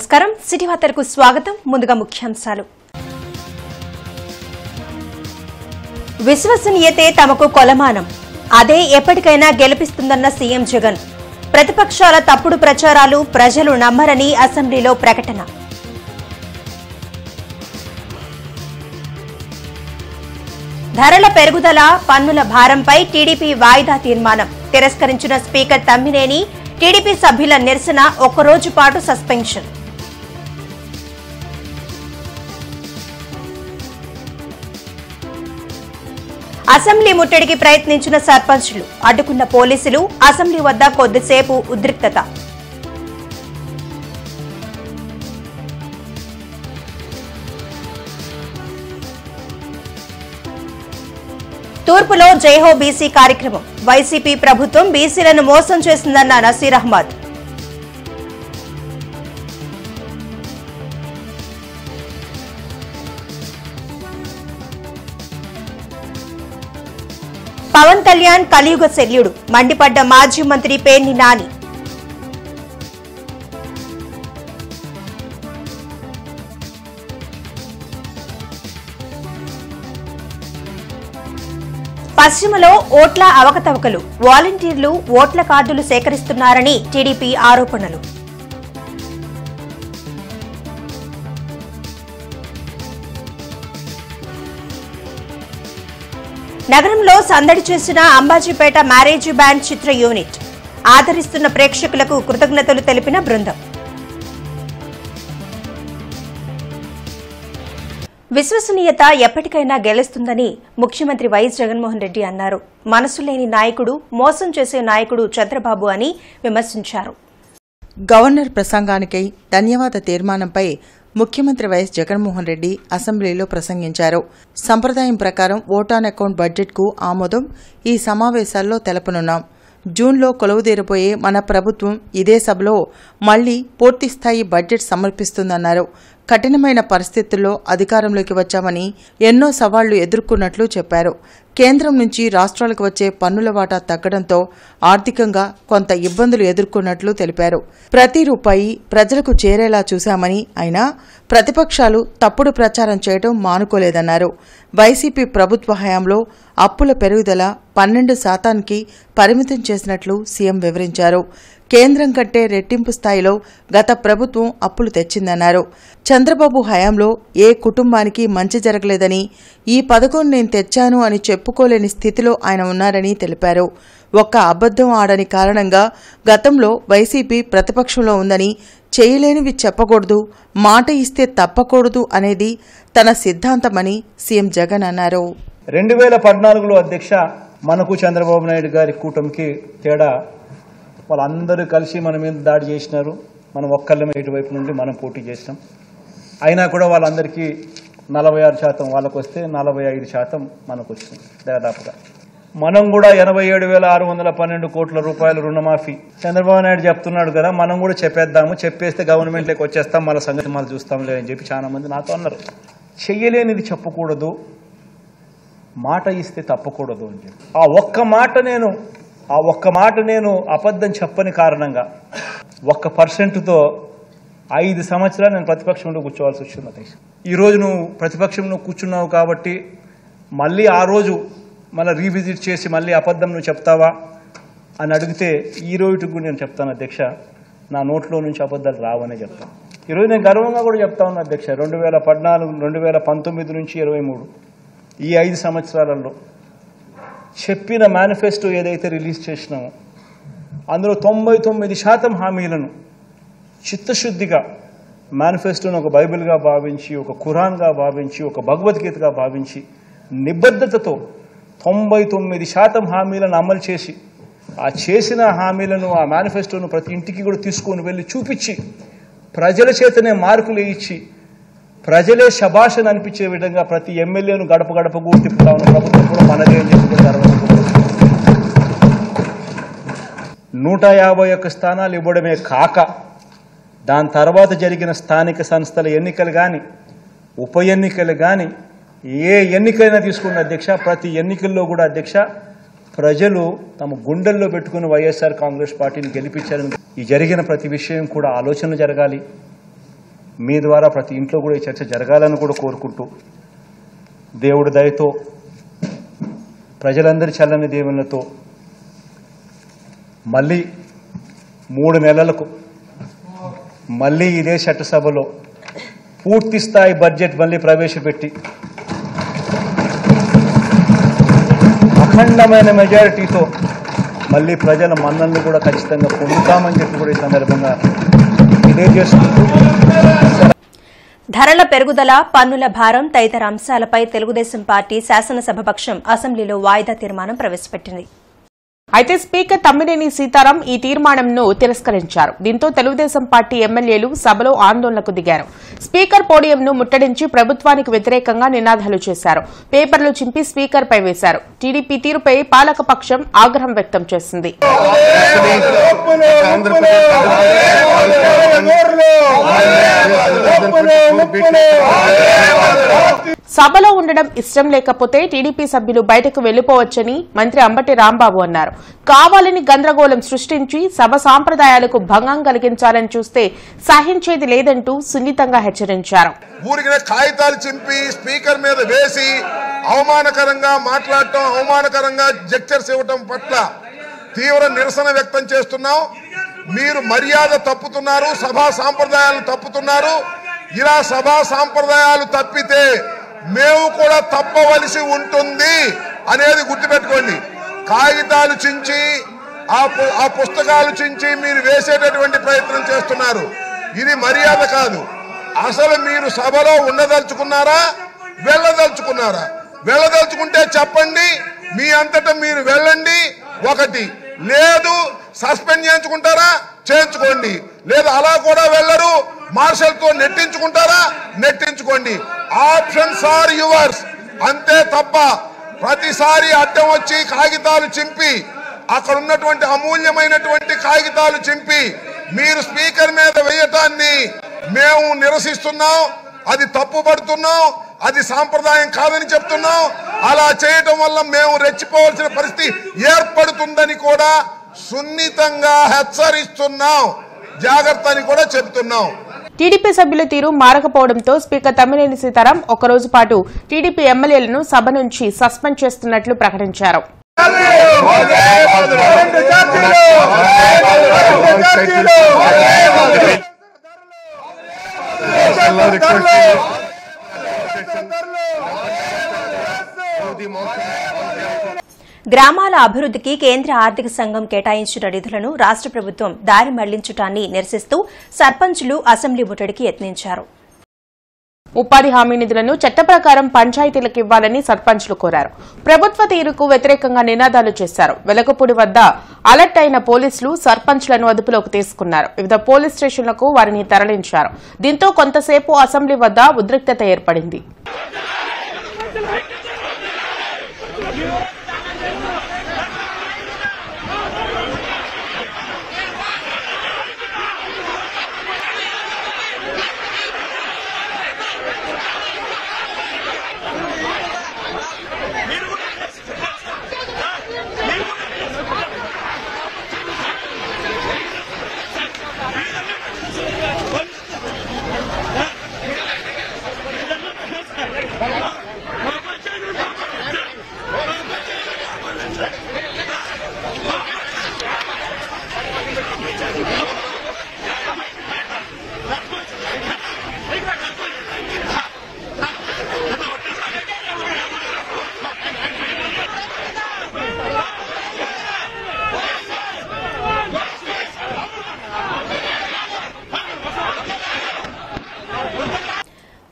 నమస్కారం. సిటీ వార్తలకు స్వాగతం. ముందుగా ముఖ్యాంశాలు. విశ్వసనీయతే తమకు కొలమానం. అదే ఎప్పటికైనా గెలిపిస్తుందన్న సీఎం జగన్. ప్రతిపక్షాల తప్పుడు ప్రచారాలు ప్రజలు నమ్మరని అసెంబ్లీలో ప్రకటన. ధరల పెరుగుదల పన్నుల భారంపై టీడీపీ వాయిదా తీర్మానం. తిరస్కరించిన స్పీకర్ తమ్మినేని టీడీపీ సభ్యుల నిరసన ఒక్కరోజు పాటు సస్పెన్షన్. అసెంబ్లీ ముట్టడికి ప్రయత్నించిన సర్పంచ్లు అడ్డుకున్న పోలీసులు అసెంబ్లీ వద్ద కొద్దిసేపు ఉద్రిక్తత. తూర్పులో జైహో బీసీ కార్యక్రమం. వైసీపీ ప్రభుత్వం బీసీలను మోసం చేసిందన్న నసీర్ అహ్మద్. పవన్ కళ్యాణ్ కలియుగ శల్యుడు. మండిపడ్డ మాజీ మంత్రి పేర్ని నాని. పశ్చిమలో ఓట్ల అవకతవకలు. వాలంటీర్లు ఓట్ల కార్డులు సేకరిస్తున్నారని టీడీపీ ఆరోపణలు. నగరంలో సందడి చేసిన అంబాజీపేట మ్యారేజ్ బ్యాండ్ చిత్ర యూనిట్. ఆదరిస్తున్న ప్రేక్షకులకు కృతజ్ఞతలు తెలిపిన బృందం. విశ్వసనీయత ఎప్పటికైనా గెలుస్తుందని ముఖ్యమంత్రి వైఎస్ జగన్మోహన్ రెడ్డి అన్నారు. మనసు లేని నాయకుడు మోసం చేసే నాయకుడు చంద్రబాబు అని విమర్శించారు. గవర్నర్ ప్రసంగానికై ధన్యవాద తీర్మానంపై ముఖ్యమంత్రి వైఎస్ జగన్మోహన్ రెడ్డి అసెంబ్లీలో ప్రసంగించారు. సంప్రదాయం ప్రకారం ఓటాన్ అకౌంట్ బడ్జెట్కు ఆమోదం ఈ సమావేశాల్లో తెలపనున్నాం. జూన్లో కొలువుదీరబోయే మన ప్రభుత్వం ఇదే సభలో మళ్ళీ పూర్తిస్థాయి బడ్జెట్ సమర్పిస్తుందన్నారు. కఠినమైన పరిస్థితుల్లో అధికారంలోకి వచ్చామని ఎన్నో సవాళ్ళు ఎదుర్కొన్నట్లు చెప్పారు. కేంద్రం నుంచి రాష్ట్రాలకు వచ్చే పన్నుల వాటా తగ్గడంతో ఆర్థికంగా కొంత ఇబ్బందులు ఎదుర్కొన్నట్లు తెలిపారు. ప్రతి రూపాయి ప్రజలకు చేరేలా చూశామని అయినా ప్రతిపక్షాలు తప్పుడు ప్రచారం చేయడం మానుకోలేదన్నారు. వైసీపీ ప్రభుత్వ హయాంలో అప్పుల పెరుగుదల పన్నెండు శాతానికి పరిమితం చేసినట్లు సీఎం వివరించారు. కేంద్రం కంటే రెట్టింపు స్థాయిలో గత ప్రభుత్వం అప్పులు తెచ్చిందన్నారు. చంద్రబాబు హయాంలో ఏ కుటుంబానికి మంచి జరగలేదని ఈ పథకం నేను తెచ్చాను అని చెప్పుకోలేని స్థితిలో ఆయన ఉన్నారని తెలిపారు. ఒక్క అబద్దం ఆడని కారణంగా గతంలో వైసీపీ ప్రతిపక్షంలో ఉందని చేయలేనివి చెప్పకూడదు మాట ఇస్తే తప్పకూడదు అనేది తన సిద్ధాంతమని సీఎం జగన్ అన్నారు. రెండు వేల పద్నాలుగులో అధ్యక్ష మనకు చంద్రబాబు నాయుడు గారి కూటమికి తేడా వాళ్ళందరూ కలిసి మన మీద దాడి చేసినారు. మనం ఒక్కళ్ళమే ఇటువైపు నుండి మనం పోటీ చేసినాం. అయినా కూడా వాళ్ళందరికీ నలభై ఆరు శాతం వాళ్ళకు వస్తే నలభై ఐదు శాతం మనకు వచ్చింది దాదాపుగా. మనం కూడా ఎనభై ఏడు వేల ఆరు వందల పన్నెండు కోట్ల రూపాయల రుణమాఫీ. చంద్రబాబు నాయుడు చెప్తున్నాడు కదా మనం కూడా చెప్పేద్దాము చెప్పేస్తే గవర్నమెంట్లోకి వచ్చేస్తాం మన సంగతి మళ్ళీ చూస్తాంలే అని చెప్పి చాలా మంది నాతో అన్నారు. చెయ్యలేనిది చెప్పకూడదు మాట ఇస్తే తప్పకూడదు అని చెప్పి. ఆ ఒక్క మాట నేను ఆ ఒక్క మాట నేను అబద్ధం చెప్పని కారణంగా ఒక్క పర్సెంట్తో ఐదు సంవత్సరాలు నేను ప్రతిపక్షంలో కూర్చోవాల్సి వచ్చింది అధ్యక్ష ఈరోజు నువ్వు ప్రతిపక్షంలో కూర్చున్నావు కాబట్టి మళ్ళీ ఆ రోజు మళ్ళీ రీవిజిట్ చేసి మళ్ళీ అబద్ధం నువ్వు చెప్తావా అని అడిగితే ఈ రోజుకి కూడా నేను చెప్తాను అధ్యక్ష. నా నోట్లో నుంచి అబద్ధాలు రావనే చెప్తాను ఈరోజు నేను గర్వంగా కూడా చెప్తా ఉన్నా అధ్యక్ష. రెండు వేల పద్నాలుగు రెండు వేల పంతొమ్మిది నుంచి ఇరవై మూడు. ఈ ఐదు సంవత్సరాలలో చెప్పిన మేనిఫెస్టో ఏదైతే రిలీజ్ చేసినామో అందులో తొంభై తొమ్మిది శాతం హామీలను చిత్తశుద్ధిగా మేనిఫెస్టోను ఒక బైబిల్గా భావించి ఒక ఖురాన్గా భావించి ఒక భగవద్గీతగా భావించి నిబద్ధతతో తొంభై తొమ్మిది శాతం హామీలను అమలు చేసి ఆ చేసిన హామీలను ఆ మేనిఫెస్టోను ప్రతి ఇంటికి కూడా తీసుకొని వెళ్ళి చూపించి ప్రజల చేతనే మార్కులు ఇచ్చి ప్రజలే శభాషను అనిపించే విధంగా ప్రతి ఎమ్మెల్యేను గడప గడపకు తిప్పుతా ఉన్న ప్రభుత్వం కూడా మనదే అని చెప్పుకుంటారు నూట యాభై ఒక్క స్థానాలు ఇవ్వడమే కాక దాని తర్వాత జరిగిన స్థానిక సంస్థల ఎన్నికలు కానీ ఉప ఎన్నికలు కానీ ఏ ఎన్నికైనా తీసుకున్న అధ్యక్ష ప్రతి ఎన్నికల్లో కూడా అధ్యక్ష ప్రజలు తమ గుండెల్లో పెట్టుకుని వైఎస్ఆర్ కాంగ్రెస్ పార్టీని గెలిపించారని ఈ జరిగిన ప్రతి విషయం కూడా ఆలోచన జరగాలి. మీ ద్వారా ప్రతి ఇంట్లో కూడా ఈ చర్చ జరగాలని కూడా కోరుకుంటూ దేవుడి దయతో ప్రజలందరి చల్లని దేవునితో మళ్ళీ మూడు నెలలకు మళ్ళీ ఇదే చట్టసభలో పూర్తి స్థాయి బడ్జెట్ మళ్ళీ ప్రవేశపెట్టి అఖండమైన మెజారిటీతో మళ్ళీ ప్రజల మన్నలను కూడా ఖచ్చితంగా పొందుతామని చెప్పి కూడా ఈ సందర్భంగా తెలియజేసుకుంటూ ధరల పెరుగుదల పన్నుల భారం తదితర అంశాలపై తెలుగుదేశం పార్టీ శాసనసభపక్షం అసెంబ్లీలో వాయిదా తీర్మానం ప్రవేశపెట్టింది. అయితే స్పీకర్ తమ్మినేని సీతారాం ఈ తీర్మానంను తిరస్కరించారు. దీంతో తెలుగుదేశం పార్టీ ఎమ్మెల్యేలు సభలో ఆందోళనకు దిగారు. స్పీకర్ పోడియంను ముట్టడించి ప్రభుత్వానికి వ్యతిరేకంగా నినాదాలు చేశారు. పేపర్లు చింపి స్పీకర్పై వేశారు. టీడీపీ తీరుపై పాలకపక్షం ఆగ్రహం వ్యక్తం చేసింది. సభలో ఉండడం ఇష్టం లేకపోతే టీడీపీ సభ్యులు బయటకు వెళ్ళిపోవచ్చని మంత్రి అంబటి రాంబాబు అన్నారు. కావాలని గందరగోళం సృష్టించి సభ సాంప్రదాయాలకు భంగం కలిగించాలని చూస్తే సహించేది లేదంటూ సున్నితంగా హెచ్చరించారు. కాగితాలు చింపి స్పీకర్ మీద వేసి అవమానకరంగా మాట్లాడటం అవమానకరంగా జెక్చర్స్ ఇవ్వటం పట్ల తీవ్ర నిరసన వ్యక్తం చేస్తున్నాం. మీరు మర్యాద తప్పుతున్నారు సభా సాంప్రదాయాలు తప్పుతున్నారు. ఇలా సభా సాంప్రదాయాలు తప్పితే మేము కూడా తప్పవలసి ఉంటుంది అనేది గుర్తుపెట్టుకోండి. కాగితాలు చించి ఆ పుస్తకాలు చించి మీరు వేసేటటువంటి ప్రయత్నం చేస్తున్నారు. ఇది మర్యాద కాదు. అసలు మీరు సభలో ఉండదలుచుకున్నారా? వెళ్ళదలుచుకున్నారా? వెళ్ళదలుచుకుంటే చెప్పండి. మీ అంతటా మీరు వెళ్ళండి. ఒకటి లేదు సస్పెండ్ చేయించుకుంటారా? చేయించుకోండి. లేదు అలా కూడా వెళ్ళరు. మార్షల్తో నెట్టించుకుంటారా? నెట్టించుకోండి. Options are yours. అంతే తప్ప ప్రతిసారి అడ్డం వచ్చి కాగితాలు చింపి అక్కడ ఉన్నటువంటి అమూల్యమైనటువంటి కాగితాలు చింపి మీరు స్పీకర్ మీద వేయటాన్ని మేము నిరసిస్తున్నాం అది తప్పుపడుతున్నాం అది సాంప్రదాయం కాదని చెప్తున్నాం. అలా చేయటం వల్ల మేము రెచ్చిపోవాల్సిన పరిస్థితి ఏర్పడుతుందని కూడా సున్నితంగా హెచ్చరిస్తున్నాం. జాగ్రత్త అని కూడా చెప్తున్నాం. టీడీపీ సభ్యుల తీరు మారకపోవడంతో స్పీకర్ తమ్మినేని సీతారాం ఒకరోజు పాటు టీడీపీ ఎమ్మెల్యేలను సభ నుంచి సస్పెండ్ చేస్తున్నట్లు ప్రకటించారు. గ్రామాల అభివృద్ధికి కేంద్ర ఆర్థిక సంఘం కేటాయించిన నిధులను రాష్ట ప్రభుత్వం దారి మళ్ళించడాన్ని నిరసిస్తూ సర్పంచులు అసెంబ్లీ ముట్టడికి యత్నించారు. ఉపాధి హామీ నిధులను చట్ట ప్రకారం పంచాయతీలకు ఇవ్వాలని సర్పంచ్లు కోరారు. ప్రభుత్వ తీరుకు వ్యతిరేకంగా నినాదాలు చేశారు. వెలగపూడి వద్ద అలర్ట్ అయిన పోలీసులు సర్పంచ్లను అదుపులోకి తీసుకున్నారు. వివిధ పోలీస్ స్టేషన్లకు వారిని తరలించారు. దీంతో కొంతసేపు అసెంబ్లీ వద్ద ఉద్రిక్తత ఏర్పడింది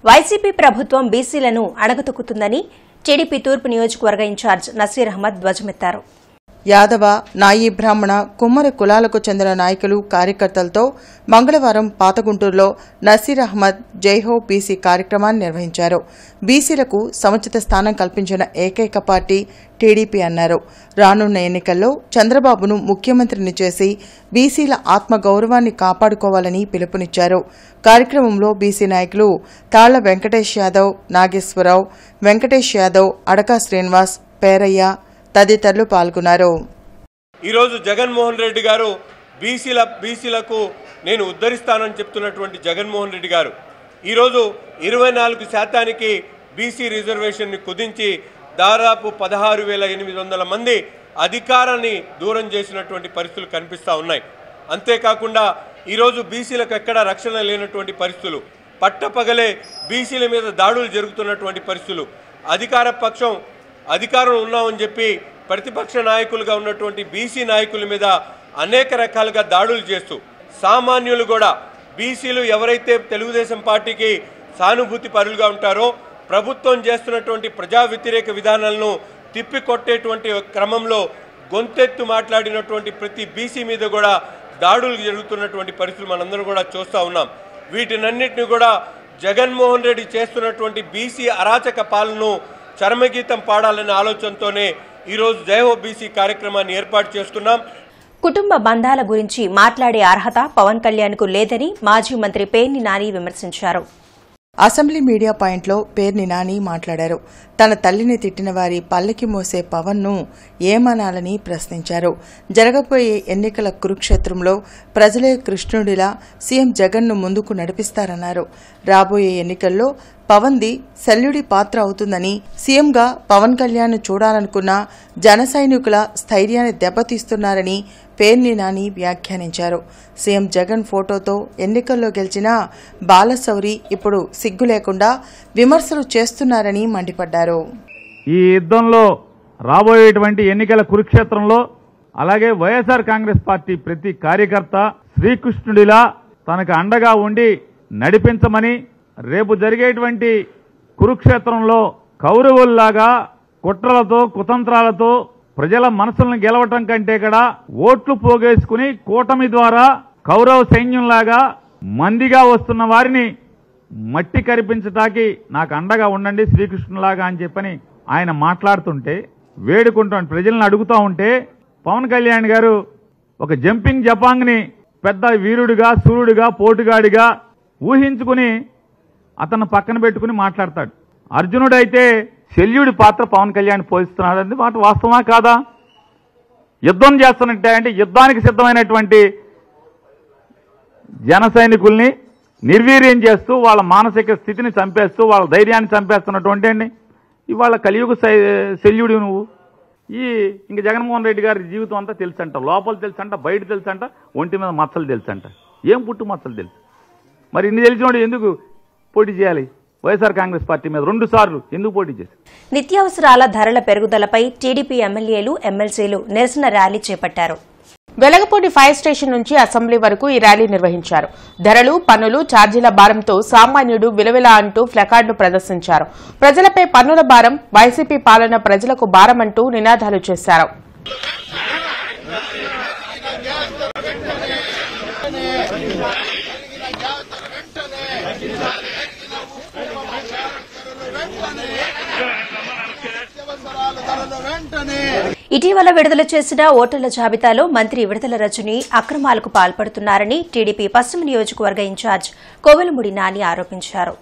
వైసీపీ ప్రభుత్వం బీసీలను అణగతొక్కుతుందని టీడీపీ తూర్పు నియోజకవర్గ ఇన్ఛార్జ్ నసీర్ అహ్మద్ ధ్వజమెత్తారు. యాదవ నాయి బ్రాహ్మణ కుమ్మర కులాలకు చెందిన నాయకులు కార్యకర్తలతో మంగళవారం పాతగుంటూరులో నసీర్ అహ్మద్ జైహో బీసీ కార్యక్రమాన్ని నిర్వహించారు. బీసీలకు సముచిత స్థానం కల్పించిన ఏకైక పార్టీ టీడీపీ అన్నారు. రానున్న ఎన్నికల్లో చంద్రబాబును ముఖ్యమంత్రిని చేసి బీసీల ఆత్మగౌరవాన్ని కాపాడుకోవాలని పిలుపునిచ్చారు. కార్యక్రమంలో బీసీ నాయకులు తాళ్ళ వెంకటేష్ యాదవ్ నాగేశ్వరరావు వెంకటేష్ యాదవ్ అడకా శ్రీనివాస్ పేరయ్య తదితరులు పాల్గొన్నారు. ఈరోజు జగన్మోహన్ రెడ్డి గారు బీసీల బీసీలకు నేను ఉద్ధరిస్తానని చెప్తున్నటువంటి జగన్మోహన్ రెడ్డి గారు ఈరోజు ఇరవై నాలుగు శాతానికి బీసీ రిజర్వేషన్ని కుదించి దాదాపు పదహారు వేల ఎనిమిది వందల మంది అధికారాన్ని దూరం చేసినటువంటి పరిస్థితులు కనిపిస్తూ ఉన్నాయి. అంతేకాకుండా ఈరోజు బీసీలకు ఎక్కడ రక్షణ లేనటువంటి పరిస్థితులు పట్టపగలే బీసీల మీద దాడులు జరుగుతున్నటువంటి పరిస్థితులు అధికార పక్షం అధికారం ఉన్నామని చెప్పి ప్రతిపక్ష నాయకులుగా ఉన్నటువంటి బీసీ నాయకుల మీద అనేక రకాలుగా దాడులు చేస్తూ సామాన్యులు కూడా బీసీలు ఎవరైతే తెలుగుదేశం పార్టీకి సానుభూతి పరులుగా ఉంటారో ప్రభుత్వం చేస్తున్నటువంటి ప్రజా వ్యతిరేక విధానాలను తిప్పికొట్టేటువంటి క్రమంలో గొంతెత్తు మాట్లాడినటువంటి ప్రతి బీసీ మీద కూడా దాడులు జరుగుతున్నటువంటి పరిస్థితులు మనందరం కూడా చూస్తూ ఉన్నాం. వీటినన్నిటిని కూడా జగన్మోహన్ రెడ్డి చేస్తున్నటువంటి బీసీ అరాచక పాలనను చరమగీతం పాడాలనే ఆలోచనతోనే ఈరోజు జయహో బీసీ కార్యక్రమాన్ని ఏర్పాటు చేసుకున్నాం కుటుంబ బంధాల గురించి మాట్లాడే అర్హత పవన్ కళ్యాణ్కు లేదని మాజీ మంత్రి పేర్ని నాని విమర్శించారు. అసెంబ్లీ మీడియా పాయింట్లో పేర్ని నాని మాట్లాడారు. తన తల్లిని తిట్టిన వారి పల్లకి మోసే పవన్ను ఏమనాలని ప్రశ్నించారు. జరగబోయే ఎన్నికల కురుక్షేత్రంలో ప్రజలే కృష్ణుడిలా సీఎం జగన్ను ముందుకు నడిపిస్తారన్నారు. రాబోయే ఎన్నికల్లో పవన్ది శల్యుడి పాత్ర అవుతుందని సీఎంగా పవన్ కళ్యాణ్ చూడాలనుకున్న జన సైనికుల స్థైర్యాన్ని దెబ్బతీస్తున్నారని పేర్ని నాని వ్యాఖ్యానించారు. సీఎం జగన్ ఫోటోతో ఎన్నికల్లో గెలిచిన బాలశౌరి ఇప్పుడు సిగ్గు లేకుండా విమర్శలు చేస్తున్నారని మండిపడ్డారు. ఈ యుద్ధంలో రాబోయేటువంటి ఎన్నికల కురుక్షేత్రంలో అలాగే వైఎస్ఆర్ కాంగ్రెస్ పార్టీ ప్రతి కార్యకర్త శ్రీకృష్ణుడిలా తనకు అండగా ఉండి నడిపించమని రేపు జరిగేటువంటి కురుక్షేత్రంలో కౌరవుల్లాగా కుట్రలతో కుతంత్రాలతో ప్రజల మనసులను గెలవటం కంటే కూడా ఓట్లు పోగేసుకుని కూటమి ద్వారా కౌరవ సైన్యంలాగా మందిగా వస్తున్న వారిని మట్టి కరిపించటానికి నాకు అండగా ఉండండి శ్రీకృష్ణులాగా అని చెప్పని ఆయన మాట్లాడుతుంటే వేడుకుంటాం ప్రజలను అడుగుతూ ఉంటే పవన్ కళ్యాణ్ గారు ఒక జంపింగ్ జపాంగ్ని పెద్ద వీరుడిగా సూర్యుడిగా పోటుగాడిగా ఊహించుకుని అతను పక్కన పెట్టుకుని మాట్లాడతాడు. అర్జునుడైతే శల్యుడి పాత్ర పవన్ కళ్యాణ్ పోషిస్తున్నాడు అనేది మాట వాస్తవమా కాదా? యుద్ధం చేస్తున్నట్టే అంటే యుద్ధానికి సిద్ధమైనటువంటి జన సైనికుల్ని నిర్వీర్యం చేస్తూ వాళ్ళ మానసిక స్థితిని చంపేస్తూ వాళ్ళ ధైర్యాన్ని చంపేస్తున్నటువంటి అండి ఇవాళ కలియుగ శై- శల్యుడి నువ్వు. ఈ ఇంక జగన్మోహన్ రెడ్డి గారి జీవితం అంతా తెలుసంట. లోపల తెలుసంట బయట తెలుసంట ఒంటి మీద మచ్చలు తెలుసంట. ఏం పుట్టు మచ్చలు తెలుసు? మరి ఇన్ని తెలిసినోడు ఎందుకు పోటీ చేయాలి. వైఎస్ఆర్ కాంగ్రెస్ పార్టీ మీద రెండు సార్లు ఎందుకు పోటీ చేశారు? నిత్యావసరాల ధరల పెరుగుదలపై టీడీపీ ఎమ్మెల్యేలు ఎమ్మెల్సీలు నిరసన ర్యాలీ చేపట్టారు. వెలగపూడి ఫైర్ స్టేషన్ నుంచి అసెంబ్లీ వరకు ఈ ర్యాలీ నిర్వహించారు. ధరలు పన్నులు ఛార్జీల భారంతో సామాన్యుడు విలవిల అంటూ ప్లకార్డులు ప్రదర్శించారు. ప్రజలపై పన్నుల భారం వైసీపీ పాలన ప్రజలకు భారమంటూ నినాదాలు చేశారు. ఇటీవల విడుదల చేసిన ఓటర్ల జాబితాలో మంత్రి విడుదల రజని అక్రమాలకు పాల్పడుతున్నారని టీడీపీ పశ్చిమ నియోజకవర్గ ఇన్ఛార్జ్ కోవెలముడి నాని ఆరోపించారు.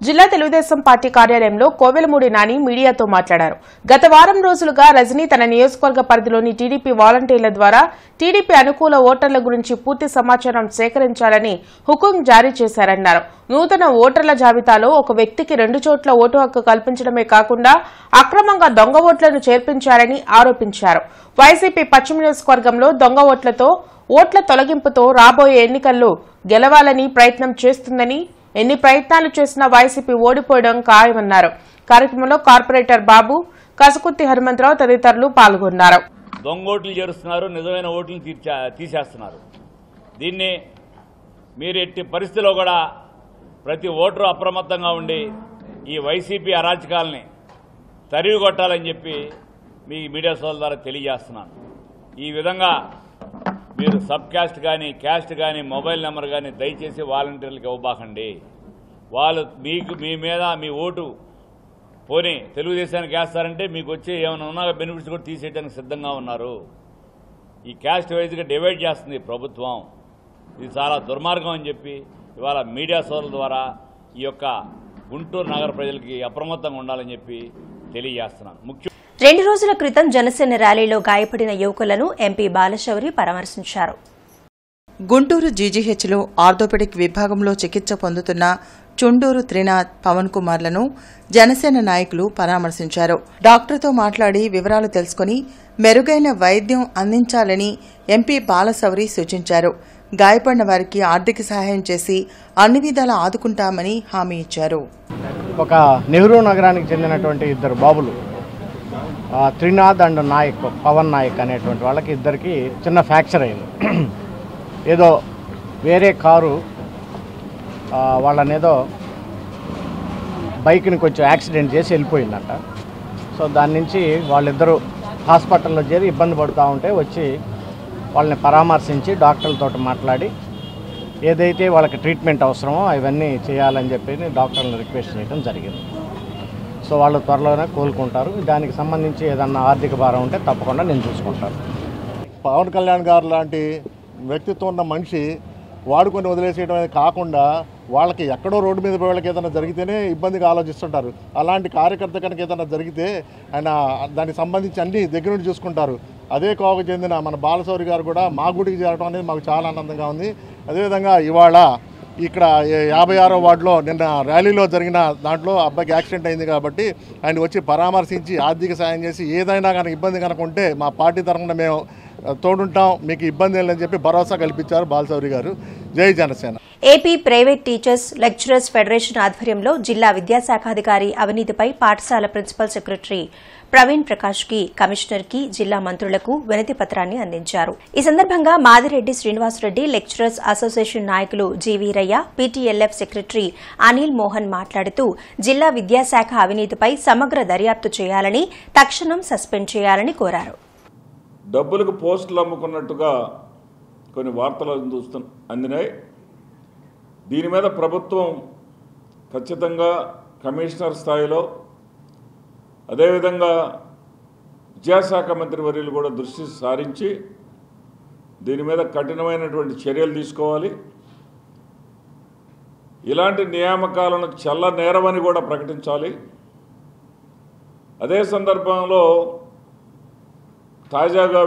జిల్లా తెలుగుదేశం పార్టీ కార్యాలయంలో కోవెలమూడి నాని మీడియాతో మాట్లాడారు. గత వారం రోజులుగా రజనీ తన నియోజకవర్గ పరిధిలోని టీడీపీ వాలంటీర్ల ద్వారా టీడీపీ అనుకూల ఓటర్ల గురించి పూర్తి సమాచారం సేకరించాలని హుకుం జారీ చేశారన్నారు. నూతన ఓటర్ల జాబితాలో ఒక వ్యక్తికి రెండు చోట్ల ఓటు హక్కు కల్పించడమే కాకుండా అక్రమంగా దొంగ ఓట్లను చేర్పించారని ఆరోపించారు. వైసీపీ పశ్చిమ నియోజకవర్గంలో దొంగ ఓట్లతో ఓట్ల తొలగింపుతో రాబోయే ఎన్నికల్లో గెలవాలని ప్రయత్నం చేస్తుందని ఎన్ని ప్రయత్నాలు చేసినా వైసీపీ ఓడిపోవడం ఖాయమన్నారు. కార్యక్రమంలో కార్పొరేటర్ బాబు కసుకుర్తి హనుమంతరావు తదితరులు పాల్గొన్నారు. దొంగ ఓట్లు చేరుస్తున్నారు నిజమైన ఓట్లు తీసేస్తున్నారు. దీన్ని మీరు ఎట్టి పరిస్థితిలో కూడా ప్రతి ఓటరు అప్రమత్తంగా ఉండి ఈ వైసీపీ అరాచకాలని తరివి కొట్టాలని చెప్పి మీ మీడియా సోదరుల ద్వారా తెలియజేస్తున్నాను. ఈ విధంగా మీరు సబ్ క్యాస్ట్ కానీ క్యాస్ట్ కానీ మొబైల్ నెంబర్ కానీ దయచేసి వాలంటీర్లకు ఇవ్వబాకండి. వాళ్ళు మీకు మీ మీద మీ ఓటు పోనీ తెలుగుదేశానికి వేస్తారంటే మీకు వచ్చే ఏమైనా ఉన్నా బెనిఫిట్స్ కూడా తీసేయడానికి సిద్ధంగా ఉన్నారు. ఈ క్యాస్ట్ వైజ్గా డివైడ్ చేస్తుంది ప్రభుత్వం. ఇది చాలా దుర్మార్గం అని చెప్పి ఇవాళ మీడియా సోదరుల ద్వారా ఈ యొక్క గుంటూరు నగర ప్రజలకి అప్రమత్తంగా ఉండాలని చెప్పి తెలియజేస్తున్నాను. ముఖ్య రెండు రోజుల క్రితం జనసేన ర్యాలీలో గాయపడిన యువకులను ఎంపీ బాలశౌరి పరామర్శించారు. గుంటూరు జీజీహెచ్లో ఆర్థోపెడిక్ విభాగంలో చికిత్స పొందుతున్న చుండూరు త్రినాథ్ పవన్ కుమార్లను జనసేన నాయకులు పరామర్శించారు. డాక్టర్తో మాట్లాడి వివరాలు తెలుసుకుని మెరుగైన వైద్యం అందించాలని ఎంపీ బాలశౌరి సూచించారు. గాయపడిన వారికి ఆర్థిక సహాయం చేసి అన్ని విధాలా ఆదుకుంటామని హామీ ఇచ్చారు. ఒక నెహ్రూ నగరానికి చెందినటువంటి ఇద్దరు బాబులు త్రినాథ్ అండ్ నాయక్ పవన్ నాయక్ అనేటువంటి వాళ్ళకి ఇద్దరికి చిన్న ఫ్రాక్చర్ అయింది. ఏదో వేరే కారు వాళ్ళనేదో బైక్ని కొంచెం యాక్సిడెంట్ చేసి వెళ్ళిపోయిందంట. సో దాని నుంచి వాళ్ళిద్దరూ హాస్పిటల్లో చేరి ఇబ్బంది పడుతూ ఉంటే వచ్చి వాళ్ళని పరామర్శించి డాక్టర్లతో మాట్లాడి ఏదైతే వాళ్ళకి ట్రీట్మెంట్ అవసరమో అవన్నీ చేయాలని చెప్పి డాక్టర్లను రిక్వెస్ట్ చేయడం జరిగింది. సో వాళ్ళు త్వరలోనే కోలుకుంటారు. దానికి సంబంధించి ఏదన్నా ఆర్థిక భారం ఉంటే తప్పకుండా నేను చూసుకుంటాను. పవన్ కళ్యాణ్ గారు లాంటి వ్యక్తిత్వం ఉన్న మనిషి వాడుకొని వదిలేసేయడం అనేది కాకుండా వాళ్ళకి ఎక్కడో రోడ్డు మీద వాళ్ళకి ఏదైనా జరిగితేనే ఇబ్బందిగా ఆలోచిస్తుంటారు. అలాంటి కార్యకర్త కనుక ఏదైనా జరిగితే ఆయన దానికి సంబంధించి అన్ని దగ్గర నుండి చూసుకుంటారు. అదే కోవకు చెందిన మన బాలశౌరి గారు కూడా మా గుడికి చేరడం అనేది మాకు చాలా ఆనందంగా ఉంది. అదేవిధంగా ఇవాళ ఇక్కడ యాభై ఆరో వార్డులో నిన్న ర్యాలీలో జరిగిన దాంట్లో అబ్బాయికి యాక్సిడెంట్ అయింది కాబట్టి ఆయన వచ్చి పరామర్శించి ఆర్థిక సాయం చేసి ఏదైనా కనుక ఇబ్బంది కనుక ఉంటే మా పార్టీ తరఫున మేము తోడుంటాం మీకు ఇబ్బంది లేదని చెప్పి భరోసా కల్పించారు బాలసౌరి గారు. జై Janasena. AP private teachers lecturers federation ఆధ్వర్యంలో జిల్లా విద్యాశాఖాధికారి అవినీతిపై పాఠశాల ప్రిన్సిపల్ సెక్రటరీ ప్రవీణ్ ప్రకాష్కి కమిషనర్కి జిల్లా మంత్రులకు వినతి పత్రాన్ని అందించారు. ఈ సందర్భంగా మాదిరెడ్డి శ్రీనివాసరెడ్డి లెక్చరర్స్ అసోసియేషన్ నాయకులు జీవీరయ్య పీటీఎల్ఎఫ్ సెక్రటరీ అనిల్ మోహన్ మాట్లాడుతూ జిల్లా విద్యాశాఖ అవినీతిపై సమగ్ర దర్యాప్తు చేయాలని తక్షణం సస్పెండ్ చేయాలని కోరారు. డబ్బులకు పోస్టులు అమ్ముకున్నట్టుగా కొన్ని వార్తలు చూస్తు అందినాయి. దీని మీద ప్రభుత్వం ఖచ్చితంగా కమిషనర్ స్థాయిలో అదేవిధంగా విద్యాశాఖ మంత్రి వర్యులు కూడా దృష్టి సారించి దీని మీద కఠినమైనటువంటి చర్యలు తీసుకోవాలి. ఇలాంటి నియామకాలను చల్ల నేరమని కూడా ప్రకటించాలి. అదే సందర్భంలో తాజాగా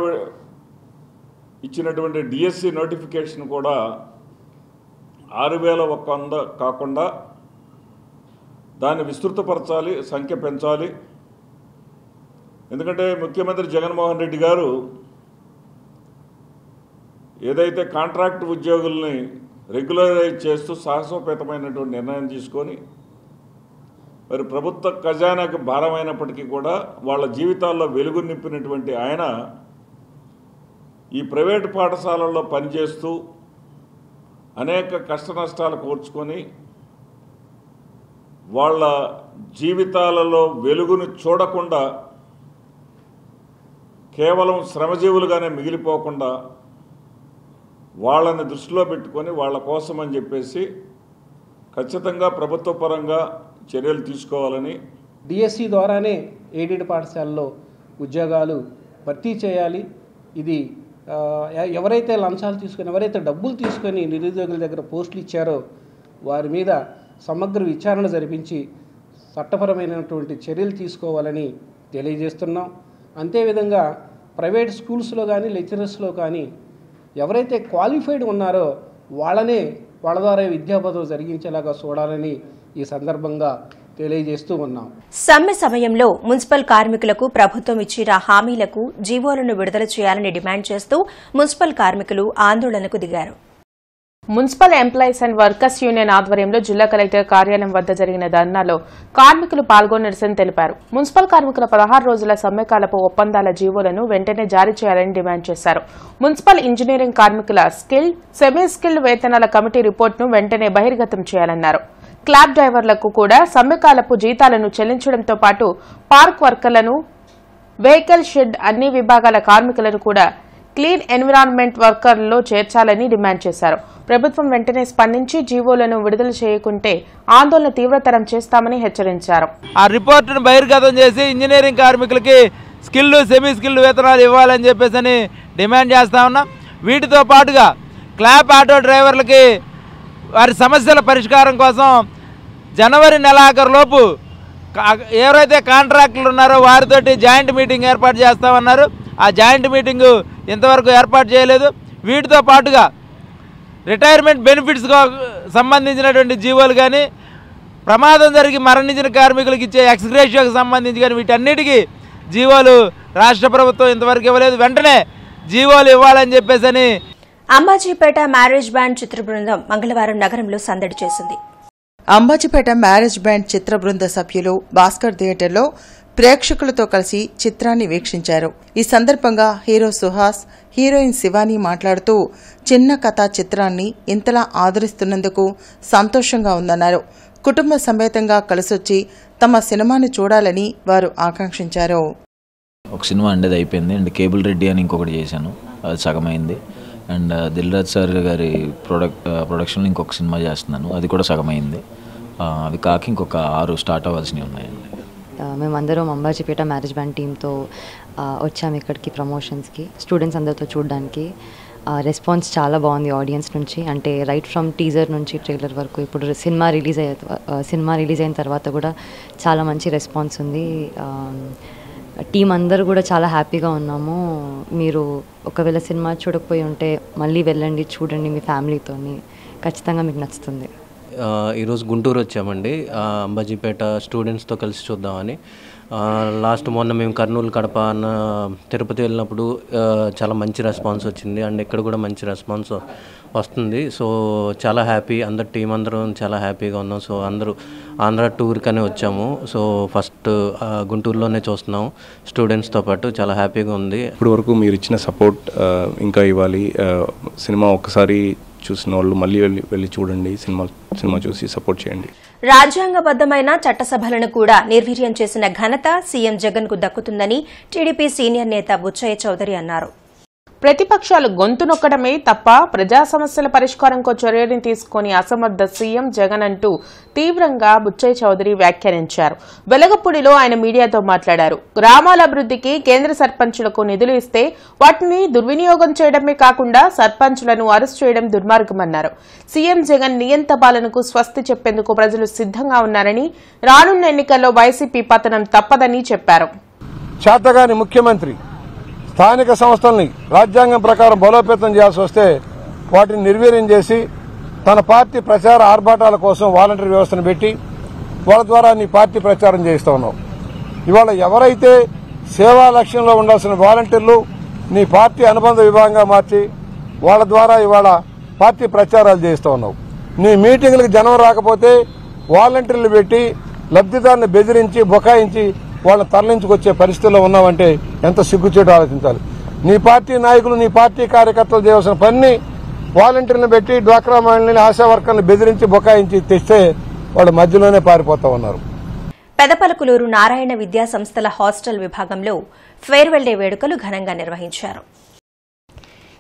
ఇచ్చినటువంటి డిఎస్సి నోటిఫికేషన్ కూడా ఆరు వేల ఒక్క వంద కాకుండా దాన్ని విస్తృతపరచాలి సంఖ్య పెంచాలి. ఎందుకంటే ముఖ్యమంత్రి జగన్మోహన్ రెడ్డి గారు ఏదైతే కాంట్రాక్ట్ ఉద్యోగుల్ని రెగ్యులరైజ్ చేస్తూ సాహసోపేతమైనటువంటి నిర్ణయం తీసుకొని మరి ప్రభుత్వ ఖజానాకు భారమైనప్పటికీ కూడా వాళ్ళ జీవితాల్లో వెలుగు నింపినటువంటి ఆయన ఈ ప్రైవేటు పాఠశాలల్లో పనిచేస్తూ అనేక కష్ట నష్టాలు కూర్చుకొని వాళ్ళ జీవితాలలో వెలుగును చూడకుండా కేవలం శ్రమజీవులుగానే మిగిలిపోకుండా వాళ్ళని దృష్టిలో పెట్టుకొని వాళ్ళ కోసం అని చెప్పేసి ఖచ్చితంగా ప్రభుత్వ పరంగా చర్యలు తీసుకోవాలని డిఎస్సి ద్వారానే ఎయిడెడ్ పాఠశాలలో ఉద్యోగాలు భర్తీ చేయాలి. ఇది ఎవరైతే లంచాలు తీసుకొని ఎవరైతే డబ్బులు తీసుకొని నిరుద్యోగుల దగ్గర పోస్టులు ఇచ్చారో వారి మీద సమగ్ర విచారణ జరిపించి చట్టపరమైనటువంటి చర్యలు తీసుకోవాలని తెలియజేస్తున్నాం. అంతేవిధంగా ప్రైవేట్ స్కూల్స్లో కానీ లెక్చరర్స్లో కానీ ఎవరైతే క్వాలిఫైడ్ ఉన్నారో వాళ్ళనే వాళ్ళ ద్వారా విద్యా జరిగించేలాగా చూడాలని ఈ సందర్భంగా తెలియజేస్తూ ఉన్నాం. సమ్మె సమయంలో మున్సిపల్ కార్మికులకు ప్రభుత్వం ఇచ్చిన హామీలకు జీవోలను విడుదల చేయాలని డిమాండ్ చేస్తూ మున్సిపల్ కార్మికులు ఆందోళనకు దిగారు. Municipal employees and workers union ఆధ్వర్యంలో జిల్లా కలెక్టర్ కార్యాలయం వద్ద జరిగిన ధర్నాలో కార్మికులు పాల్గొని నిరసన తెలిపారు. మున్సిపల్ కార్మికుల పదహారు రోజుల సమ్మెకాలపు ఒప్పందాల జీవోలను వెంటనే జారీ చేయాలని డిమాండ్ చేశారు. మున్సిపల్ ఇంజనీరింగ్ కార్మికుల స్కిల్ సెమీ స్కిల్డ్ వేతనాల కమిటీ రిపోర్టును వెంటనే బహిర్గతం చేయాలన్నారు. క్లాబ్ డ్రైవర్లకు కూడా సమ్మెకాలపు జీతాలను చెల్లించడంతో పాటు పార్క్ వర్కర్లను వెహికల్ షెడ్ అన్ని విభాగాల కార్మికులను కూడా క్లీన్ ఎన్విరాన్మెంట్ వర్కర్లలో చేర్చాలని డిమాండ్ చేశారు. ప్రభుత్వం వెంటనే స్పందించి జీవోలను విడుదల చేయకుంటే ఆందోళన తీవ్రతరం చేస్తామని హెచ్చరించారు. ఆ రిపోర్టును బహిర్గతం చేసి ఇంజనీరింగ్ కార్మికులకి స్కిల్ సెమీ స్కిల్ వేతనాలు ఇవ్వాలని చెప్పేసి డిమాండ్ చేస్తా ఉన్నాం. వీటితో పాటుగా క్లాప్ ఆటో డ్రైవర్లకి వారి సమస్యల పరిష్కారం కోసం జనవరి నెలాఖరులోపు ఎవరైతే కాంట్రాక్టులు ఉన్నారో వారితోటి జాయింట్ మీటింగ్ ఏర్పాటు చేస్తామన్నారు. ఆ జాయింట్ మీటింగు ఇంతవరకు ఏర్పాటు చేయలేదు. వీటితో పాటుగా రిటైర్మెంట్ బెనిఫిట్స్గా సంబంధించినటువంటి జీవోలు కానీ ప్రమాదం జరిగి మరణించిన కార్మికులకు ఇచ్చే ఎక్స్గ్రేషియోకి సంబంధించి కానీ వీటన్నిటికీ జీవోలు రాష్ట్ర ప్రభుత్వం ఇంతవరకు ఇవ్వలేదు. వెంటనే జీవోలు ఇవ్వాలని చెప్పేసి అని అంబాజీపేట మ్యారేజ్ బ్యాండ్ చిత్ర బృందం మంగళవారం నగరంలో సందడి చేసింది. అంబాజీపేట మ్యారేజ్ బ్యాండ్ చిత్ర బృంద సభ్యులు భాస్కర్ థియేటర్లో ప్రేక్షకులతో కలిసి చిత్రాన్ని వీక్షించారు. ఈ సందర్భంగా హీరో సుహాస్ హీరోయిన్ శివాని మాట్లాడుతూ చిన్న కథా చిత్రాన్ని ఇంతలా ఆదరిస్తున్నందుకు సంతోషంగా ఉందన్నారు. కుటుంబ సమేతంగా కలిసొచ్చి తమ సినిమాని చూడాలని వారు ఆకాంక్షించారు. ఒక సినిమా అండేది అయిపోయింది. అండ్ కేబుల్ రెడ్డి అని ఇంకొకటి చేశాను. అది సగమైంది. అండ్ దిల్ రాజ్ సార్ గారి ప్రొడక్ట్ ప్రొడక్షన్లో ఇంకొక సినిమా చేస్తున్నాను. అది కూడా సగమైంది. ఆ, అవి కాక ఇంకొక ఆరు స్టార్ట్ అవ్వాల్సినవి ఉన్నాయండి. మేమందరం అంబాజీపేట మ్యారేజ్ బ్యాండ్ టీంతో వచ్చాము ఇక్కడికి ప్రమోషన్స్కి. స్టూడెంట్స్ అందరితో చూడడానికి. రెస్పాన్స్ చాలా బాగుంది ఆడియన్స్ నుంచి. అంటే రైట్ ఫ్రమ్ టీజర్ నుంచి ట్రైలర్ వరకు ఇప్పుడు సినిమా రిలీజ్ అయ్యే సినిమా రిలీజ్ అయిన తర్వాత కూడా చాలా మంచి రెస్పాన్స్ ఉంది. టీం అందరూ కూడా చాలా హ్యాపీగా ఉన్నాము. మీరు ఒకవేళ సినిమా చూడకపోయి ఉంటే మళ్ళీ వెళ్ళండి చూడండి మీ ఫ్యామిలీతోని. ఖచ్చితంగా మీకు నచ్చుతుంది. ఈరోజు గుంటూరు వచ్చామండి. అంబాజీపేట స్టూడెంట్స్తో కలిసి చూద్దామని. లాస్ట్ మొన్న మేము కర్నూలు కడప అన్న తిరుపతి వెళ్ళినప్పుడు చాలా మంచి రెస్పాన్స్ వచ్చింది. అండ్ ఇక్కడ కూడా మంచి రెస్పాన్స్ వస్తుంది. సో చాలా హ్యాపీ. అందరు టీం అందరం చాలా హ్యాపీగా ఉన్నాం. సో అందరూ ఆంధ్ర టూర్కనే వచ్చాము. సో ఫస్ట్ గుంటూరులోనే చూస్తున్నాం. స్టూడెంట్స్తో పాటు చాలా హ్యాపీగా ఉంది. ఇప్పటి వరకు మీరు ఇచ్చిన సపోర్ట్ ఇంకా ఇవ్వాలి. సినిమా ఒక్కసారి చూసిన వాళ్ళు మళ్ళీ వెళ్ళి వెళ్ళి చూడండి సినిమా సినిమా చూసి సపోర్ట్ చేయండి. రాజ్యాంగబద్దమైన చట్టసభలను కూడా నిర్వీర్యం చేసిన ఘనత సీఎం జగన్కు దక్కుతుందని టీడీపీ సీనియర్ నేత బుచ్చయ్య చౌదరి అన్నారు. ప్రతిపక్షాలు గొంతు నొక్కడమే తప్ప ప్రజా సమస్యల పరిష్కారంకో చర్యని తీసుకుని అసమర్థ సీఎం జగన్ అంటూ తీవ్రంగా బుచ్చయ్య చౌదరి వ్యాఖ్యానించారు. వెలగపూడిలో ఆయన మీడియాతో మాట్లాడారు. గ్రామాల అభివృద్ధికి కేంద్ర సర్పంచులకు నిధులు ఇస్తే వాటిని దుర్వినియోగం చేయడమే కాకుండా సర్పంచులను అరెస్ట్ చేయడం దుర్మార్గమన్నారు. సీఎం జగన్ నియంత పాలనకు స్వస్తి చెప్పేందుకు ప్రజలు సిద్ధంగా ఉన్నారని రానున్న ఎన్నికల్లో వైసీపీ పతనం తప్పదని చెప్పారు. చేతగాని ముఖ్యమంత్రి స్థానిక సంస్థల్ని రాజ్యాంగం ప్రకారం బలోపేతం చేయాల్సి వస్తే వాటిని నిర్వీర్యం చేసి తన పార్టీ ప్రచార ఆర్భాటాల కోసం వాలంటీర్ వ్యవస్థను పెట్టి వాళ్ళ ద్వారా నీ పార్టీ ప్రచారం చేయిస్తా ఉన్నావు. ఇవాళ ఎవరైతే సేవా లక్ష్యంలో ఉండాల్సిన వాలంటీర్లు నీ పార్టీ అనుబంధ విభాగంగా మార్చి వాళ్ళ ద్వారా ఇవాళ పార్టీ ప్రచారాలు చేయిస్తా ఉన్నావు. నీ మీటింగ్లకు జనం రాకపోతే వాలంటీర్లు పెట్టి లబ్ధిదారుని బెదిరించి బొకాయించి వాళ్ళని తరలించుకొచ్చే పరిస్థితిలో ఉన్నామంటే ఎంత సిగ్గుచేటు ఆలోచించాలి? నీ పార్టీ నాయకులు నీ పార్టీ కార్యకర్తలు చేయవలసిన పని వాలంటీర్లను పెట్టి డ్వాక్రా మహిళల్ని ఆశా వర్కర్ని బెదిరించి బొకాయించి తెస్తే వాళ్ళు మధ్యలోనే పారిపోతా ఉన్నారు. పెదపలకులూరు నారాయణ విద్యా సంస్థల హాస్టల్ విభాగంలో ఫేర్వెల్ డే వేడుకలు ఘనంగా నిర్వహించారు.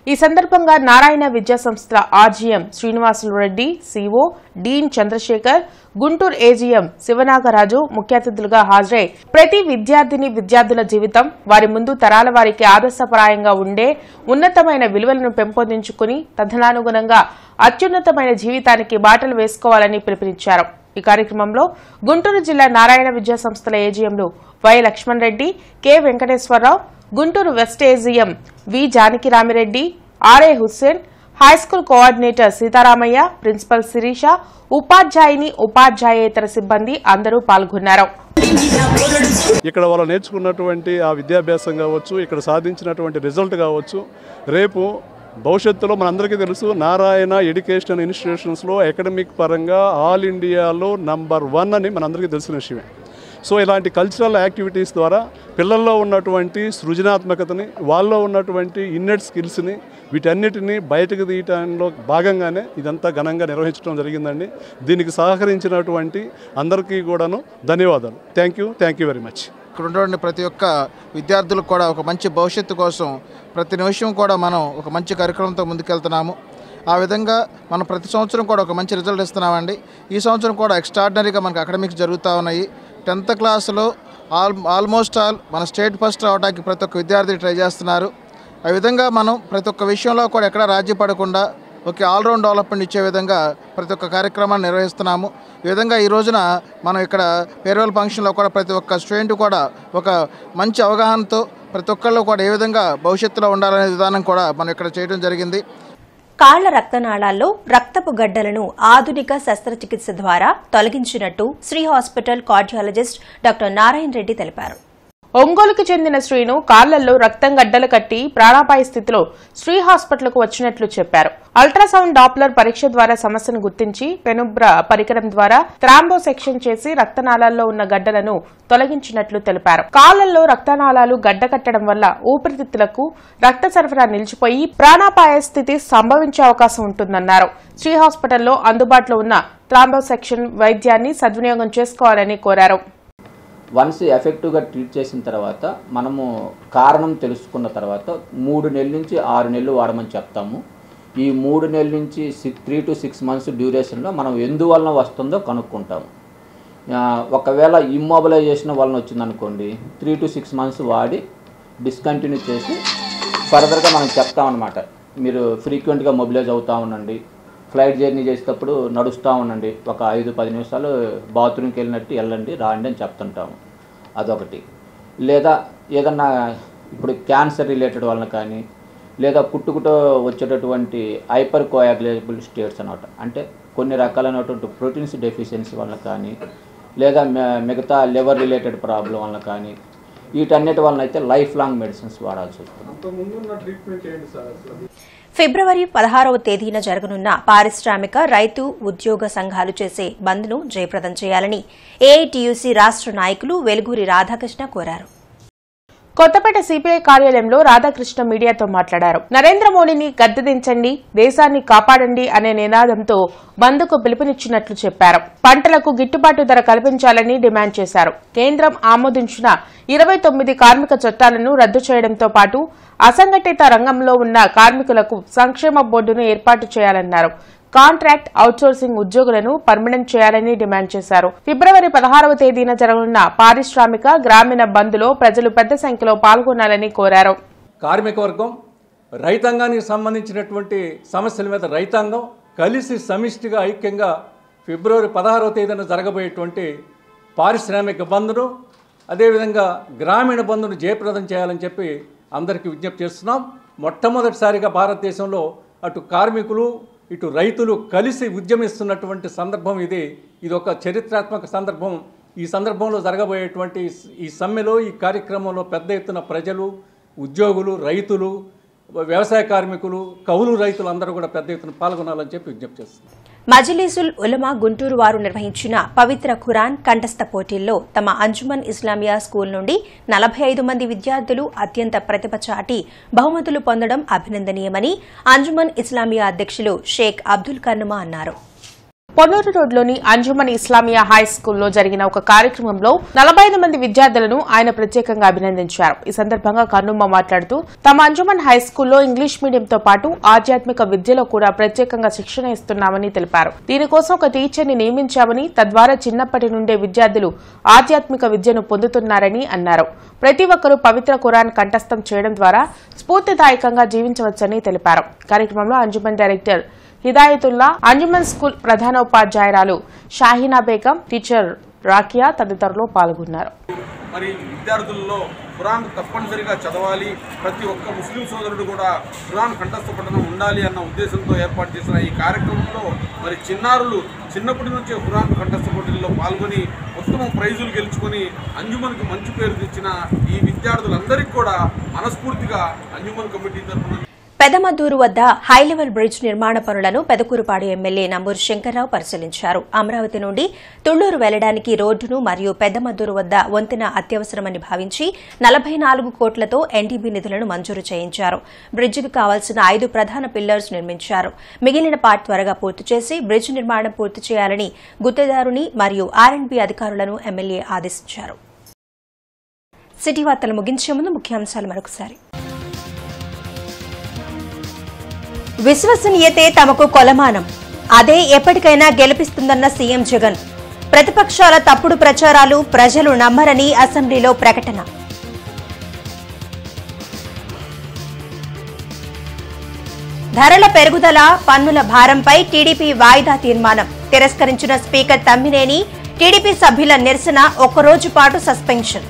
ఈ సందర్భంగా నారాయణ విద్యా సంస్థల RGM Srinivasulareddy CO dean Chandrasekhar Guntur AGM Sivanagaraju ముఖ్య అతిథులుగా హాజరై ప్రతి విద్యార్థిని విద్యార్థుల జీవితం వారి ముందు తరాల వారికి ఆదర్శప్రాయంగా ఉండే ఉన్నతమైన విలువలను పెంపొందించుకుని తదనానుగుణంగా అత్యున్నతమైన జీవితానికి బాటలు వేసుకోవాలని పిలుపునిచ్చారు. ఈ కార్యక్రమంలో గుంటూరు జిల్లా నారాయణ విద్యా సంస్థల ఏజీఎంలు Y Lakshman Reddy K Venkateswararao Guntur west AGM V Janakiramireddy RA Hussain high school coordinator Sitaramayya principal Sirisha ఉపాధ్యాయుని ఉపాధ్యాయేతర సిబ్బంది అందరూ పాల్గొన్నారు. ఇక్కడ వాళ్ళు నేర్చుకున్నటువంటి ఆ విద్యాభ్యాసం కావచ్చు ఇక్కడ సాధించినటువంటి రిజల్ట్ కావచ్చు రేపు భవిష్యత్తులో మనందరికీ తెలుసు నారాయణ ఎడ్యుకేషన్ ఇన్స్టిట్యూషన్స్లో అకాడమిక్ పరంగా ఆల్ ఇండియాలో నంబర్ వన్ అని మనందరికీ తెలిసిన విషయమే. సో ఇలాంటి కల్చరల్ యాక్టివిటీస్ ద్వారా పిల్లల్లో ఉన్నటువంటి సృజనాత్మకతని వాళ్ళలో ఉన్నటువంటి ఇన్నెట్ స్కిల్స్ని వీటన్నిటిని బయటకు తీయటంలో భాగంగానే ఇదంతా ఘనంగా నిర్వహించడం జరిగిందండి. దీనికి సహకరించినటువంటి అందరికీ కూడాను ధన్యవాదాలు. Thank you thank you very much ఇక్కడ ఉన్నటువంటి ప్రతి ఒక్క విద్యార్థులకు కూడా ఒక మంచి భవిష్యత్తు కోసం ప్రతి నిమిషం కూడా మనం ఒక మంచి కార్యక్రమంతో ముందుకెళ్తున్నాము. ఆ విధంగా మనం ప్రతి సంవత్సరం కూడా ఒక మంచి రిజల్ట్ ఇస్తున్నామండి. ఈ సంవత్సరం కూడా ఎక్స్ట్రాడినరీగా మనకు అకాడమిక్స్ జరుగుతూ ఉన్నాయి. టెన్త్ క్లాస్లో ఆల్ ఆల్మోస్ట్ ఆల్ మన స్టేట్ ఫస్ట్ రావడానికి ప్రతి ఒక్క విద్యార్థి ట్రై చేస్తున్నారు. ఆ విధంగా మనం ప్రతి ఒక్క విషయంలో కూడా ఎక్కడ రాజీ పడకుండా ఒక ఆల్రౌండ్ డెవలప్మెంట్ ఇచ్చే విధంగా ప్రతి ఒక్క కార్యక్రమాన్ని నిర్వహిస్తున్నాము. ఈ విధంగా ఈ రోజున మనం ఇక్కడ ఫేర్వెల్ ఫంక్షన్లో కూడా ప్రతి ఒక్క స్టూడెంట్ కూడా ఒక మంచి అవగాహనతో ప్రతి ఒక్కళ్ళు కూడా ఏ విధంగా భవిష్యత్తులో ఉండాలనే విధానం కూడా మనం ఇక్కడ చేయడం జరిగింది. కాళ్ళ రక్తనాళాల్లో రక్తపు గడ్డలను ఆధునిక శస్త్రచికిత్స ద్వారా తొలగించినట్టు Sri hospital cardiologist doctor Narayana Reddy తెలిపారు. ఒంగోలుకు చెందిన శ్రీను కాళ్ళలో రక్తం గడ్డలు కట్టి ప్రాణాపాయ స్థితిలో శ్రీ హాస్పిటల్కు వచ్చినట్లు చెప్పారు. అల్ట్రాసౌండ్ డాప్లర్ పరీక్ష ద్వారా సమస్యను గుర్తించి పెనుబ్ర పరికరం ద్వారా థ్రాంబోసెక్షన్ చేసి రక్తనాళాల్లో ఉన్న గడ్డలను తొలగించినట్లు తెలిపారు. కాళ్ళలో రక్తనాళాలు గడ్డ కట్టడం వల్ల ఊపిరితిత్తులకు రక్త సరఫరా నిలిచిపోయి ప్రాణాపాయ స్థితి సంభవించే అవకాశం ఉంటుందన్నారు. శ్రీ హాస్పిటల్లో అందుబాటులో ఉన్న థ్రాంబోసెక్షన్ వైద్యాన్ని సద్వినియోగం చేసుకోవాలని కోరారు. వన్స్ ఎఫెక్టివ్గా ట్రీట్ చేసిన తర్వాత మనము కారణం తెలుసుకున్న తర్వాత మూడు నెలల నుంచి ఆరు నెలలు వాడమని చెప్తాము. ఈ మూడు నెలల నుంచి six three to six months డ్యూరేషన్లో మనం ఎందువలన వస్తుందో కనుక్కుంటాము. ఒకవేళ ఇమ్మొబిలైజేషన్ వలన వచ్చిందనుకోండి త్రీ టు సిక్స్ మంత్స్ వాడి డిస్కంటిన్యూ చేసి ఫర్దర్గా మనం చెప్తామన్నమాట. మీరు ఫ్రీక్వెంట్గా మొబిలైజ్ అవుతూ ఉండండి. ఫ్లైట్ జర్నీ చేసేటప్పుడు నడుస్తూ ఉండండి. ఒక ఐదు పది నిమిషాలు బాత్రూమ్కి వెళ్ళినట్టు వెళ్ళండి రాండి అని చెప్తుంటాము. అదొకటి. లేదా ఏదన్నా ఇప్పుడు క్యాన్సర్ రిలేటెడ్ వలన కానీ లేదా పుట్టుకుటో వచ్చేటటువంటి హైపర్ కోయాగ్లేబుల్ స్టేట్స్ అనమాట. అంటే కొన్ని రకాలైనటువంటి ప్రోటీన్స్ డెఫిషియన్సీ వలన కానీ లేదా మిగతా లివర్ రిలేటెడ్ ప్రాబ్లం వలన కానీ వీటన్నిటి వలన అయితే లైఫ్ లాంగ్ మెడిసిన్స్ వాడాల్సి వస్తుంది. ఫిబ్రవరి పదహారవ తేదీన జరగనున్న పారిశ్రామిక రైతు ఉద్యోగ సంఘాలు చేసే బంద్ను జయప్రదం చేయాలని ఏఐటీయూసీ రాష్ట నాయకులు వెలుగురి రాధాకృష్ణ కోరారు. కొత్తపేట సిపిఐ కార్యాలయంలో రాధాకృష్ణ మీడియాతో మాట్లాడారు. నరేంద్ర మోడీని గద్దెదించండి దేశాన్ని కాపాడండి అనే నినాదంతో బంద్కు పిలుపునిచ్చినట్లు చెప్పారు. పంటలకు గిట్టుబాటు ధర కల్పించాలని డిమాండ్ చేశారు. కేంద్రం ఆమోదించిన ఇరవై తొమ్మిది కార్మిక చట్టాలను రద్దు చేయడంతో పాటు అసంఘటిత రంగంలో ఉన్న కార్మికులకు సంక్షేమ బోర్డును ఏర్పాటు చేయాలన్నారు. కాంట్రాక్ట్ అవుట్సోర్సింగ్ ఉద్యోగులను పర్మనెంట్ చేయాలని డిమాండ్ చేశారు. ఫిబ్రవరి పదహారవ తేదీన జరగనున్న పారిశ్రామిక గ్రామీణ బంద్లో ప్రజలు పెద్ద సంఖ్యలో పాల్గొనాలని కోరారు. కార్మిక వర్గం రైతాంగానికి సంబంధించినటువంటి సమస్యల మీద రైతాంగం కలిసి సమిష్టిగా ఐక్యంగా ఫిబ్రవరి పదహారవ తేదీన జరగబోయేటువంటి పారిశ్రామిక బంద్ను అదేవిధంగా గ్రామీణ బంద్ను జయప్రదం చేయాలని చెప్పి అందరికీ విజ్ఞప్తి చేస్తున్నాం. మొట్టమొదటిసారిగా భారతదేశంలో అటు కార్మికులు ఇటు రైతులు కలిసి ఉద్యమిస్తున్నటువంటి సందర్భం ఇది. ఇది ఒక చరిత్రాత్మక సందర్భం. ఈ సందర్భంలో జరగబోయేటువంటి ఈ సమ్మెలో ఈ కార్యక్రమంలో పెద్ద ఎత్తున ప్రజలు ఉద్యోగులు రైతులు వ్యవసాయ కార్మికులు కౌలు రైతులు అందరూ కూడా పెద్ద ఎత్తున పాల్గొనాలని చెప్పి విజ్ఞప్తి చేస్తున్నాం మజిలీసుల్ ఉలమా గుంటూరు వారు నిర్వహించిన పవిత్ర ఖురాన్ కంఠస్థ పోటీల్లో తమ అంజుమన్ ఇస్లామియా స్కూల్ నుండి నలభై ఐదు మంది విద్యార్థులు అత్యంత ప్రతిభ చాటి బహుమతులు పొందడం అభినందనీయమని అంజుమన్ ఇస్లామియా అధ్యక్షులు షేక్ అబ్దుల్ కర్నుమా అన్నారు. పొన్నూరు రోడ్లోని అంజుమన్ ఇస్లామియా హై స్కూల్లో జరిగిన ఒక కార్యక్రమంలో నలభై మంది విద్యార్థులను ఆయన ప్రత్యేకంగా అభినందించారు. ఈ సందర్భంగా కన్నుమ్మ మాట్లాడుతూ తమ అంజుమన్ హై స్కూల్లో ఇంగ్లీష్ మీడియంతో పాటు ఆధ్యాత్మిక విద్యలో కూడా ప్రత్యేకంగా శిక్షణ ఇస్తున్నామని తెలిపారు. దీనికోసం ఒక టీచర్ని నియమించామని తద్వారా చిన్నప్పటి నుండే విద్యార్థులు ఆధ్యాత్మిక విద్యను పొందుతున్నారని అన్నారు. ప్రతి ఒక్కరూ పవిత్ర కురాన్ కంఠస్థం చేయడం ద్వారా స్ఫూర్తిదాయకంగా జీవించవచ్చని తెలిపారు. కార్యక్రమంలో అంజుమన్ డైరెక్టర్ హిదాయతుల్లా అంజుమన్ స్కూల్ ప్రధానోపాధ్యాయురాలు షాహీనా బేగం టీచర్ రాకియా తదితరులు పాల్గొన్నారు. మరి విద్యార్థుల్లో ఖురాన్ తప్పనిసరిగా చదవాలి. ప్రతి ఒక్క ముస్లిం సోదరుడు కూడా ఖురాన్ కంఠస్థ పఠనం ఉండాలి అన్న ఉద్దేశంతో ఏర్పాటు చేసిన ఈ కార్యక్రమంలో మరి చిన్నారులు చిన్నప్పటి నుంచే ఖురాన్ కంఠస్థ పోటీల్లో పాల్గొని ఉత్తమ ప్రైజులు గెలుచుకొని అంజుమన్కి మంచి పేరు తెచ్చిన ఈ విద్యార్థులందరికీ కూడా మనస్ఫూర్తిగా అంజుమన్ కమిటీ తరఫున పెదమద్దూరు వద్ద హైలెవెల్ బ్రిడ్జ్ నిర్మాణ పనులను పెదకూరుపాడు ఎమ్మెల్యే నంబూరు శంకర్రావు పరిశీలించారు. అమరావతి నుండి తుళ్ళూరు వెళ్ళడానికి రోడ్డును మరియు పెద్దమద్దూరు వద్ద వంతెన అత్యవసరమని భావించి నలభై నాలుగు కోట్లతో ఎన్డీబీ నిధులను మంజూరు చేయించారు. బ్రిడ్జికి కావాల్సిన ఐదు ప్రధాన పిల్లర్స్ నిర్మించారు. మిగిలిన పార్ట్ త్వరగా పూర్తి చేసి బ్రిడ్జ్ నిర్మాణం పూర్తి చేయాలని గుత్తేదారుని మరియు ఆర్ఎండ్బీ అధికారులను ఎమ్మెల్యే ఆదేశించారు. సిటీ వార్తలు ముగించే ముందు ముఖ్యాంశాలు మరొకసారి. విశ్వసనీయతే తమకు కొలమానం. అదే ఎప్పటికైనా గెలిపిస్తుందన్న సీఎం జగన్. ప్రతిపక్షాల తప్పుడు ప్రచారాలు ప్రజలు నమ్మరని అసెంబ్లీలో ప్రకటన. ధరల పెరుగుదల పన్నుల భారంపై టీడీపీ వాయిదా తీర్మానం. తిరస్కరించిన స్పీకర్ తమ్మినేని టీడీపీ సభ్యుల నిరసన ఒక్కరోజు పాటు సస్పెన్షన్.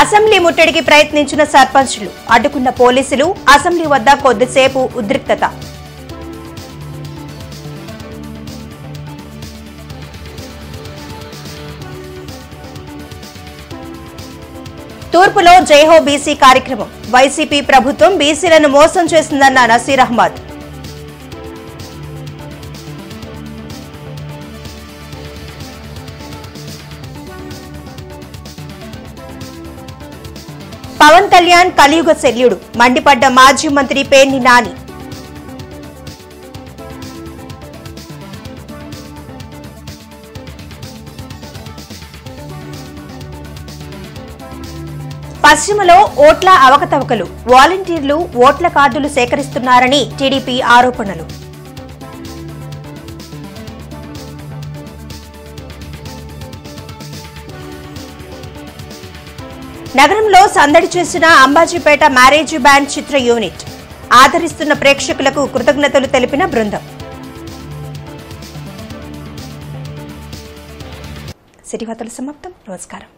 అసెంబ్లీ ముట్టడికి ప్రయత్నించిన సర్పంచ్లు అడ్డుకున్న పోలీసులు అసెంబ్లీ వద్ద కొద్దిసేపు ఉద్రిక్తత. తూర్పులో జైహో బీసీ కార్యక్రమం. వైసీపీ ప్రభుత్వం బీసీలను మోసం చేసిందన్న నసీర్ అహ్మద్. పవన్ కళ్యాణ్ కలియుగ శల్యుడు. మండిపడ్డ మాజీ మంత్రి పేర్ని నాని. పశ్చిమలో ఓట్ల అవకతవకలు. వాలంటీర్లు ఓట్ల కార్డులు సేకరిస్తున్నారని టీడీపీ ఆరోపణలు. నగరంలో సందడి చేసిన అంబాజీపేట మ్యారేజ్ బ్యాండ్ చిత్ర యూనిట్. ఆదరిస్తున్న ప్రేక్షకులకు కృతజ్ఞతలు తెలిపిన బృందం. సిరివార్తలు సమాప్తం. నమస్కారం.